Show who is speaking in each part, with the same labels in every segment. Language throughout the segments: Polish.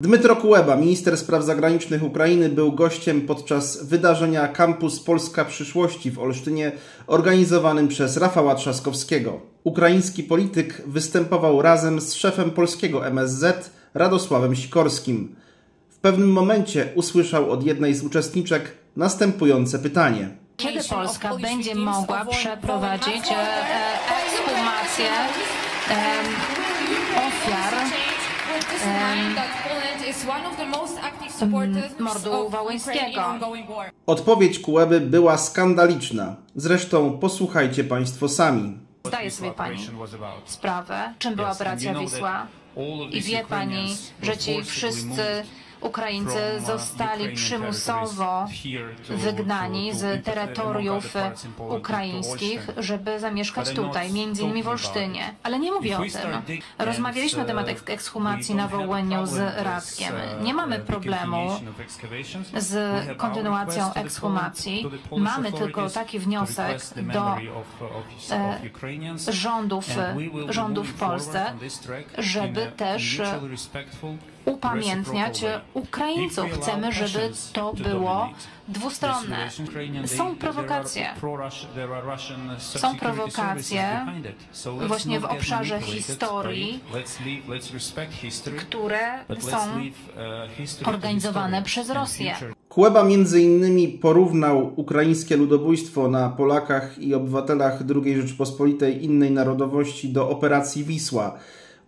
Speaker 1: Dmytro Kuleba, minister spraw zagranicznych Ukrainy, był gościem podczas wydarzenia Campus Polska Przyszłości w Olsztynie, organizowanym przez Rafała Trzaskowskiego. Ukraiński polityk występował razem z szefem polskiego MSZ Radosławem Sikorskim. W pewnym momencie usłyszał od jednej z uczestniczek następujące pytanie.
Speaker 2: Kiedy Polska będzie mogła przeprowadzić e, e, ekshumację ofiar mordu wołyńskiego?
Speaker 1: Odpowiedź Kuleby była skandaliczna. Zresztą posłuchajcie Państwo sami.
Speaker 2: Zdaje sobie Pani sprawę, czym była operacja Wisła i wie Pani, że ci wszyscy Ukraińcy zostali przymusowo wygnani z terytoriów ukraińskich, żeby zamieszkać tutaj, między innymi w Olsztynie. Ale nie mówię o tym. Rozmawialiśmy na temat ekshumacji na Wołyniu z Radkiem. Nie mamy problemu z kontynuacją ekshumacji. Mamy tylko taki wniosek do e, rządów, rządów w Polsce, żeby też upamiętniać Ukraińców. Chcemy, żeby to było dwustronne. Są prowokacje. Są prowokacje właśnie w obszarze historii, które są organizowane przez Rosję.
Speaker 1: Kuleba między innymi porównał ukraińskie ludobójstwo na Polakach i obywatelach II Rzeczpospolitej innej narodowości do operacji Wisła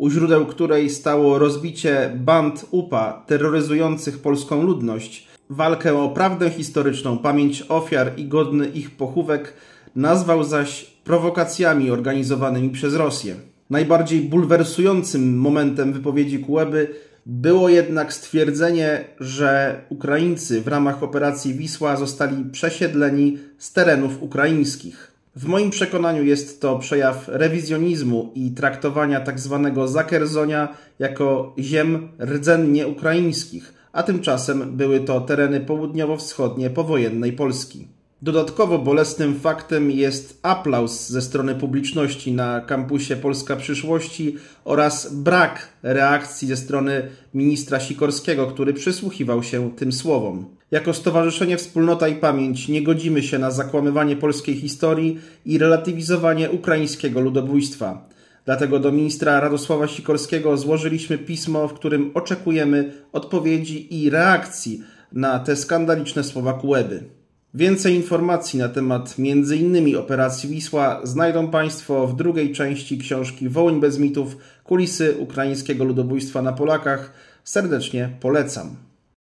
Speaker 1: u źródeł której stało rozbicie band UPA terroryzujących polską ludność, walkę o prawdę historyczną, pamięć ofiar i godny ich pochówek, nazwał zaś prowokacjami organizowanymi przez Rosję. Najbardziej bulwersującym momentem wypowiedzi Kułeby było jednak stwierdzenie, że Ukraińcy w ramach operacji Wisła zostali przesiedleni z terenów ukraińskich. W moim przekonaniu jest to przejaw rewizjonizmu i traktowania tzw. Tak Zakerzonia jako ziem rdzennie ukraińskich, a tymczasem były to tereny południowo-wschodnie powojennej Polski. Dodatkowo bolesnym faktem jest aplauz ze strony publiczności na kampusie Polska Przyszłości oraz brak reakcji ze strony ministra Sikorskiego, który przysłuchiwał się tym słowom. Jako Stowarzyszenie Wspólnota i Pamięć nie godzimy się na zakłamywanie polskiej historii i relatywizowanie ukraińskiego ludobójstwa. Dlatego do ministra Radosława Sikorskiego złożyliśmy pismo, w którym oczekujemy odpowiedzi i reakcji na te skandaliczne słowa Kułeby. Więcej informacji na temat m.in. operacji Wisła znajdą Państwo w drugiej części książki Wołyń bez mitów kulisy ukraińskiego ludobójstwa na Polakach. Serdecznie polecam.